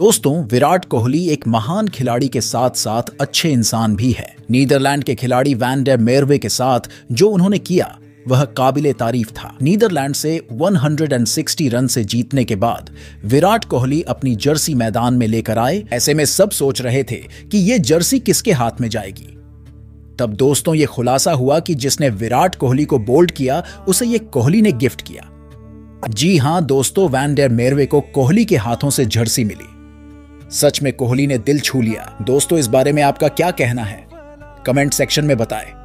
दोस्तों, विराट कोहली एक महान खिलाड़ी के साथ साथ अच्छे इंसान भी है। नीदरलैंड के खिलाड़ी वैन डे मेरवे के साथ जो उन्होंने किया, वह काबिले तारीफ़ था। नीदरलैंड से 160 रन से जीतने के बाद, विराट कोहली अपनी जर्सी मैदान में लेकर आए। ऐसे में सब सोच रहे थे कि ये जर्सी किसके हाथ में जाएगी। तब दोस्तों, ये खुलासा हुआ कि जिसने विराट कोहली को बोल्ड किया, उसे ये कोहली ने गिफ्ट किया। जी हाँ, दोस्तों, वैन डेर मेरवे को कोहली के हाथों से जर्सी मिली। सच में कोहली ने दिल छू लिया। दोस्तों, इस बारे में आपका क्या कहना है? कमेंट सेक्शन में बताएँ।